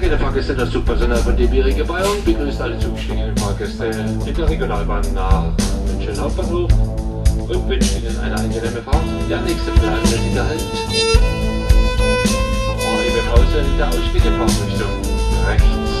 geehrte Fahrgäste das Zugpersonal von DB Regio Bayern begrüßt alle zugestiegenen Fahrgäste mit der Regionalbahn nach München Hauptbahnhof und wünscht Ihnen eine angenehme Fahrt. Der nächste Plan wird Sie erhalten. Aber Pause in der Ausstieg rechts.